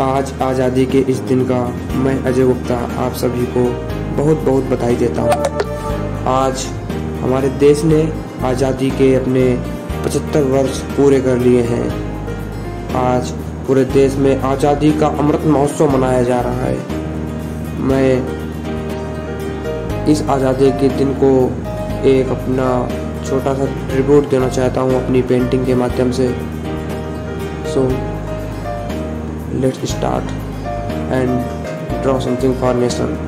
आज आज़ादी के इस दिन का मैं अजय गुप्ता आप सभी को बहुत बहुत बधाई देता हूँ। आज हमारे देश ने आज़ादी के अपने 75 वर्ष पूरे कर लिए हैं। आज पूरे देश में आज़ादी का अमृत महोत्सव मनाया जा रहा है। मैं इस आज़ादी के दिन को एक अपना छोटा सा ट्रिब्यूट देना चाहता हूँ अपनी पेंटिंग के माध्यम से। सो let's start and draw something for nation